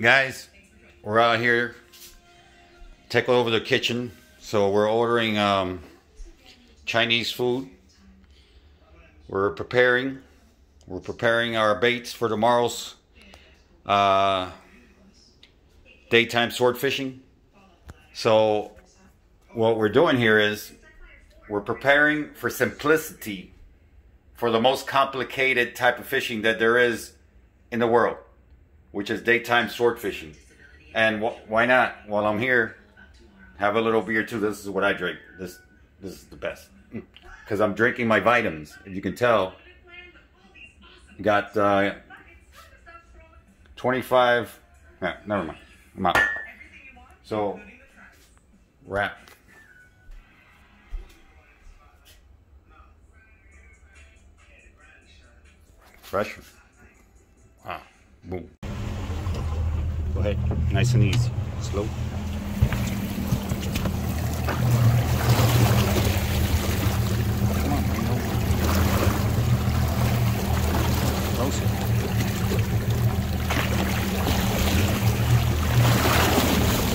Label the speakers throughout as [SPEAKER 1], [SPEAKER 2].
[SPEAKER 1] guys, we're out here. Take over the kitchen. So we're ordering um, Chinese food. We're preparing. We're preparing our baits for tomorrow's uh, daytime sword fishing. So what we're doing here is we're preparing for simplicity for the most complicated type of fishing that there is in the world, which is daytime sword fishing. And wh why not? While I'm here, have a little beer too. This is what I drink. This this is the best because I'm drinking my vitamins. As you can tell, got uh, 25. Yeah, never mind. I'm out. So wrap. Fresh. Wow. Boom. Go ahead. Nice and easy. Slow.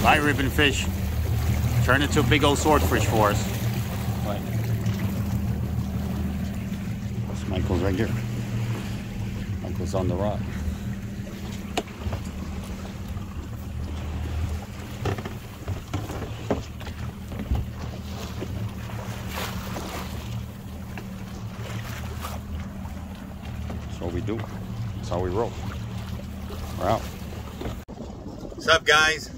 [SPEAKER 1] Bye, ribbon fish. Turn into a big old swordfish for us. That's Michael's right here. Michael's on the rock. Do. That's how we roll. We're out. What's up, guys?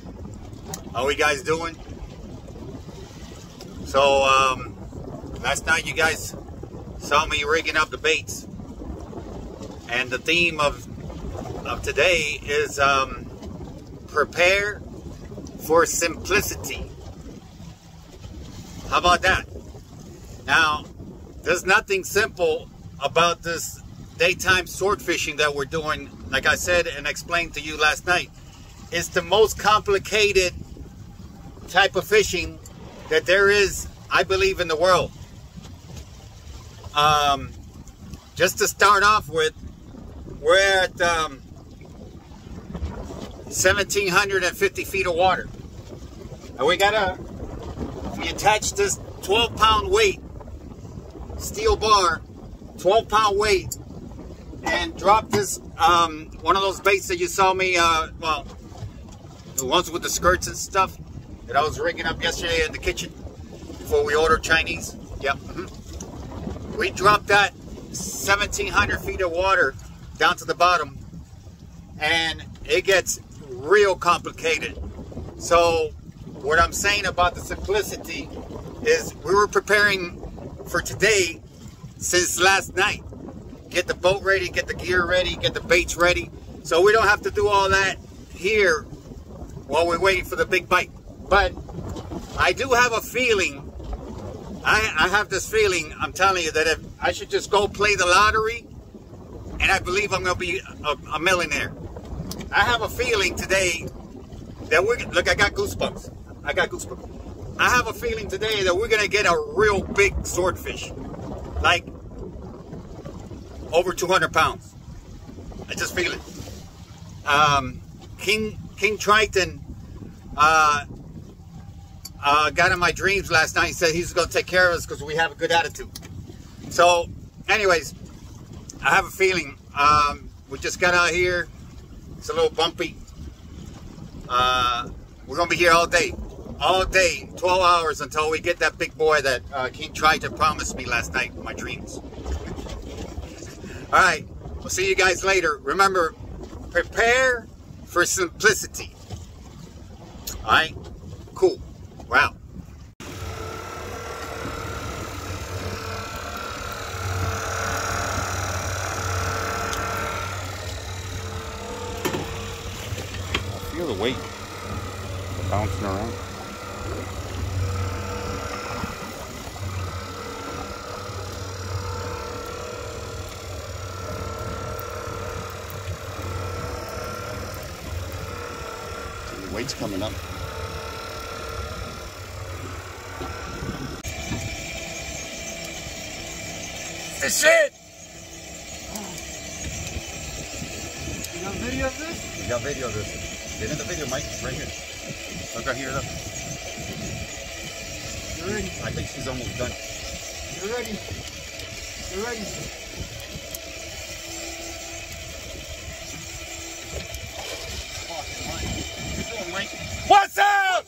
[SPEAKER 1] How we guys doing? So, um, last night you guys saw me rigging up the baits. And the theme of, of today is um, prepare for simplicity. How about that? Now, there's nothing simple about this daytime sword fishing that we're doing. Like I said and explained to you last night, is the most complicated type of fishing that there is, I believe, in the world. Um, just to start off with, we're at um, 1,750 feet of water. And we gotta, we attach this 12 pound weight, steel bar, 12 pound weight, and drop this, um, one of those baits that you saw me, uh, well, the ones with the skirts and stuff that I was rigging up yesterday in the kitchen before we ordered Chinese. Yep. Mm -hmm. We dropped that 1,700 feet of water down to the bottom and it gets real complicated. So what I'm saying about the simplicity is we were preparing for today since last night. Get the boat ready, get the gear ready, get the baits ready. So we don't have to do all that here while we're waiting for the big bite. But I do have a feeling, I, I have this feeling, I'm telling you, that if I should just go play the lottery, and I believe I'm going to be a, a millionaire. I have a feeling today that we're, look, I got goosebumps. I got goosebumps. I have a feeling today that we're going to get a real big swordfish. Like, over 200 pounds. I just feel it. Um, King King Triton uh, uh, got in my dreams last night. He said he's going to take care of us because we have a good attitude. So, anyways, I have a feeling. Um, we just got out here. It's a little bumpy. Uh, we're going to be here all day. All day, 12 hours until we get that big boy that uh, King Triton promised me last night in my dreams. All right, we'll see you guys later. Remember, prepare for simplicity. All right, cool. Wow. I feel the weight bouncing around. Weight's coming up. That's it!
[SPEAKER 2] You got video of this?
[SPEAKER 1] We got video of this. Get in the video, Mike. Right here. Look right here. Look.
[SPEAKER 2] You're ready.
[SPEAKER 1] I think she's almost done.
[SPEAKER 2] You're ready. You're ready.
[SPEAKER 1] What's up?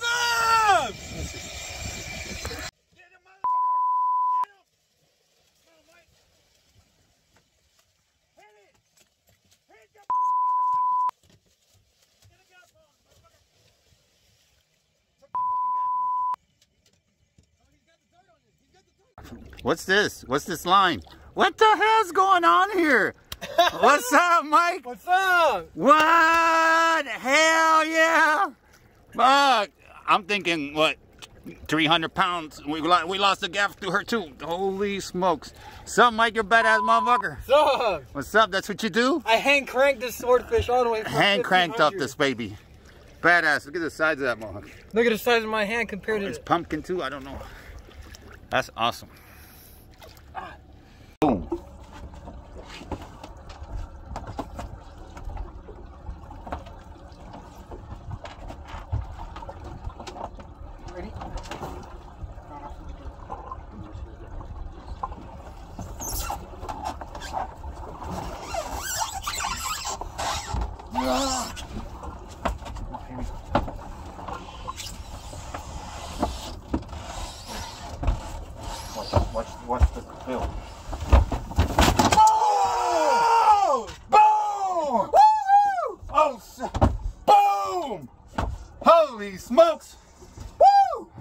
[SPEAKER 2] What's up?
[SPEAKER 1] What's this? What's this line? What the hell's going on here? What's up, Mike?
[SPEAKER 2] What's up?
[SPEAKER 1] What? Hell yeah! Fuck! I'm thinking what? 300 pounds. We we lost the gaff through her too. Holy smokes! What's up, Mike? You're a badass motherfucker.
[SPEAKER 2] What's up?
[SPEAKER 1] What's up? That's what you do?
[SPEAKER 2] I hand cranked this swordfish all the way.
[SPEAKER 1] Hand cranked up this baby. Badass. Look at the size of that motherfucker.
[SPEAKER 2] Look at the size of my hand compared to
[SPEAKER 1] It's pumpkin too. I don't know. That's awesome. Boom.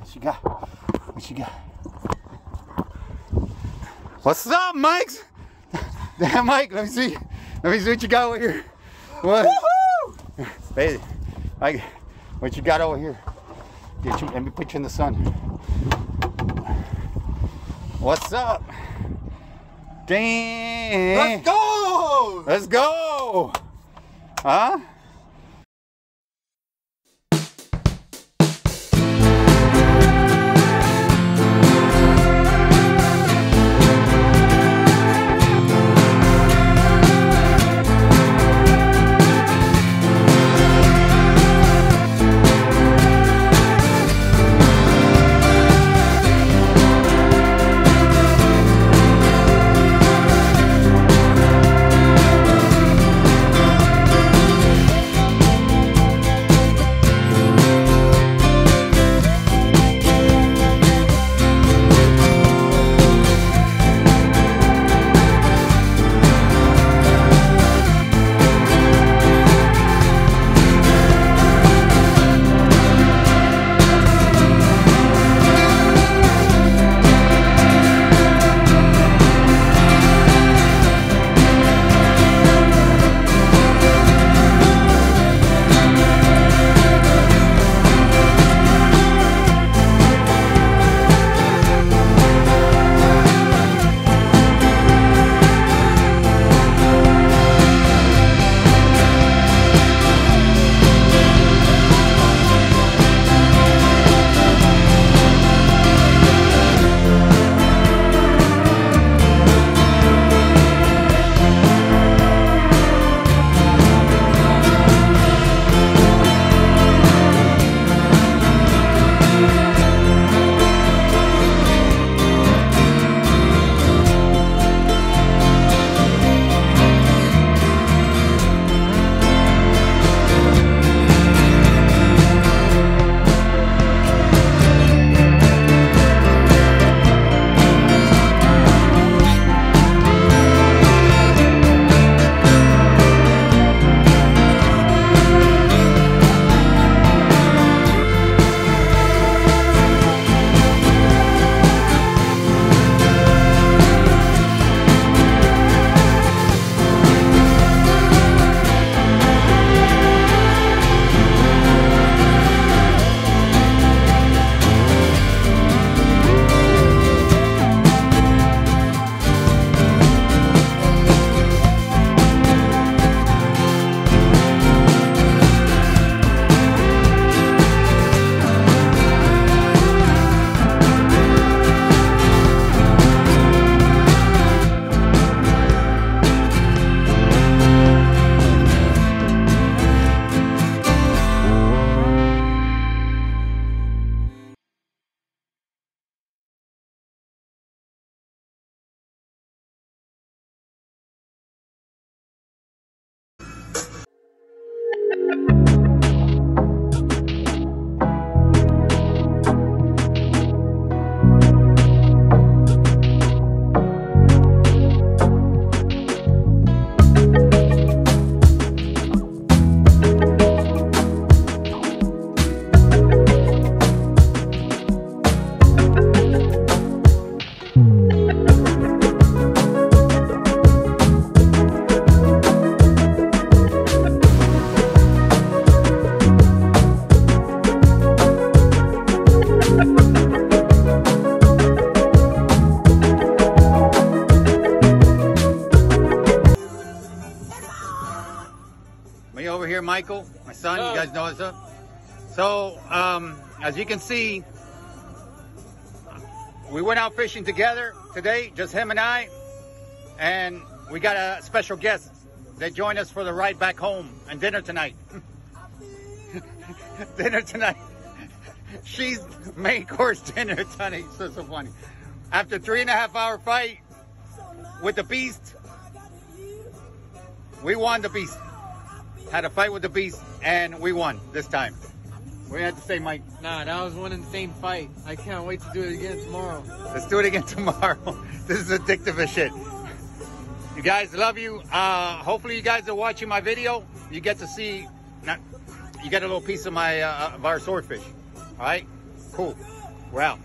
[SPEAKER 1] What you got? What you got? What's up, Mike's? Damn, Mike, let me see. Let me see what you got over here. What? Hey, Mike, what you got over here? Get you, let me put you in the sun. What's up? Damn.
[SPEAKER 2] Let's go!
[SPEAKER 1] Let's go! Huh? Michael, my son. You guys know what's up. So, um, as you can see, we went out fishing together today, just him and I, and we got a special guest. They joined us for the ride back home and dinner tonight. dinner tonight. She's main course dinner tonight. So so funny. After three and a half hour fight with the beast, we won the beast. Had a fight with the beast and we won this time. What do you have to say, Mike?
[SPEAKER 2] Nah, that was one same fight. I can't wait to do it again tomorrow.
[SPEAKER 1] Let's do it again tomorrow. this is addictive as shit. You guys, love you. Uh, hopefully, you guys are watching my video. You get to see, not, you get a little piece of my uh, of our swordfish. All right, cool. We're out.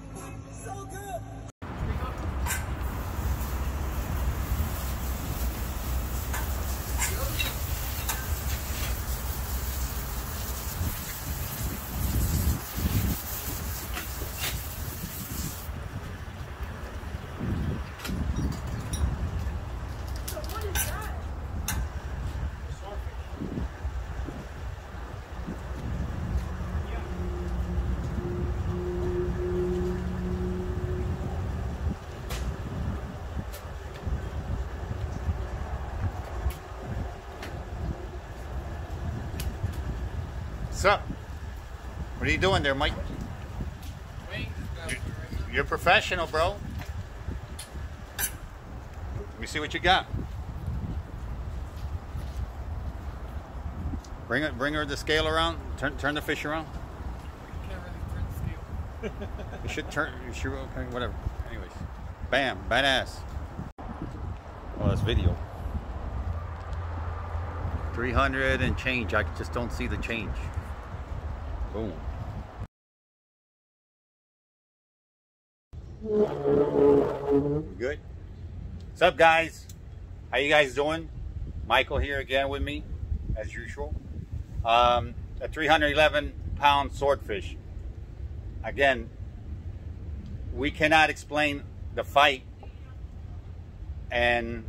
[SPEAKER 1] What's up? What are you doing there, Mike? You're professional, bro. Let me see what you got. Bring it, bring her the scale around. Turn, turn the fish around. You should turn. You should. Okay, whatever. Anyways, bam, badass. Oh, that's video. 300 and change. I just don't see the change. Boom. Good. What's up, guys? How you guys doing? Michael here again with me, as usual. Um, a 311 pound swordfish. Again, we cannot explain the fight and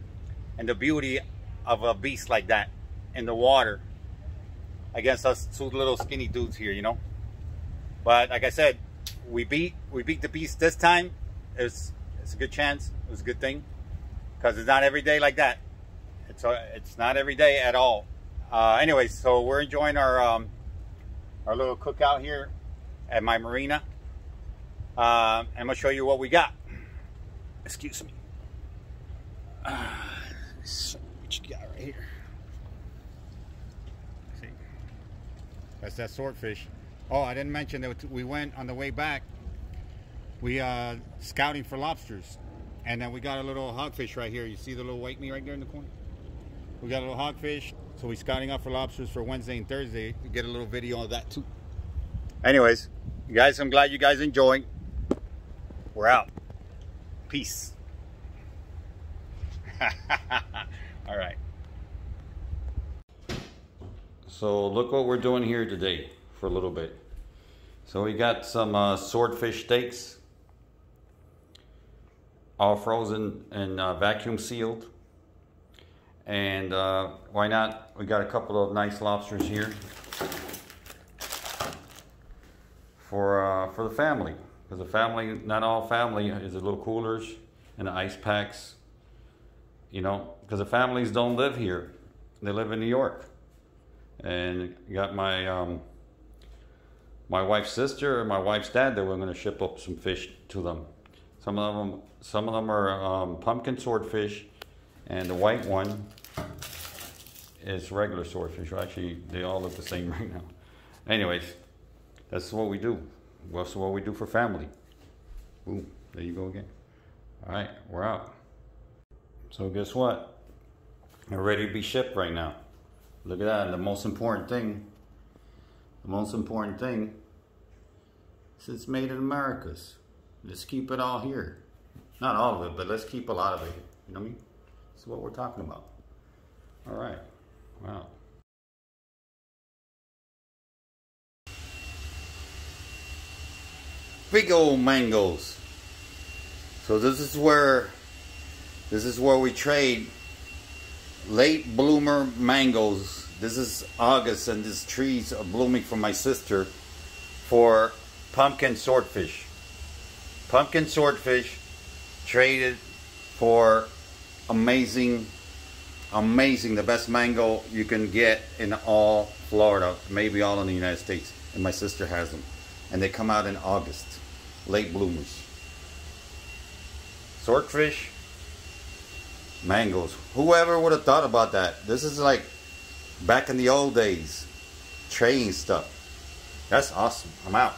[SPEAKER 1] and the beauty of a beast like that in the water against us two little skinny dudes here, you know. But like I said, we beat we beat the beast this time. It's it's a good chance. It was a good thing because it's not every day like that. It's a, it's not every day at all. Uh, anyways, so we're enjoying our um, our little cookout here at my marina. Uh, I'm gonna show you what we got. Excuse me. Uh, so what you got right here? See, that's that swordfish. Oh, I didn't mention that we went on the way back. We uh, scouting for lobsters, and then we got a little hogfish right here. You see the little white meat right there in the corner? We got a little hogfish, so we scouting out for lobsters for Wednesday and Thursday. You get a little video of that too. Anyways, you guys, I'm glad you guys enjoying. We're out. Peace. All right. So look what we're doing here today for a little bit. So we got some uh, swordfish steaks, all frozen and uh, vacuum sealed. And uh, why not? We got a couple of nice lobsters here for uh, for the family. Because the family, not all family is the little coolers and the ice packs. You know, because the families don't live here; they live in New York. And got my um, my wife's sister and my wife's dad that we're going to ship up some fish to them. Some of them, some of them are um, pumpkin swordfish, and the white one is regular swordfish. Actually, they all look the same right now. Anyways, that's what we do. That's what we do for family. Boom. There you go again. All right, we're out. So guess what? They're ready to be shipped right now. Look at that. The most important thing, the most important thing is it's made in Americas. Let's keep it all here. Not all of it, but let's keep a lot of it. You know what I mean? That's what we're talking about. All right. Wow. Big old mangoes. So this is where this is where we trade late bloomer mangoes. This is August and these trees are blooming for my sister for pumpkin swordfish. Pumpkin swordfish traded for amazing, amazing, the best mango you can get in all Florida, maybe all in the United States. And my sister has them. And they come out in August, late bloomers. Swordfish, mangoes. Whoever would have thought about that? This is like back in the old days, trading stuff. That's awesome. I'm out.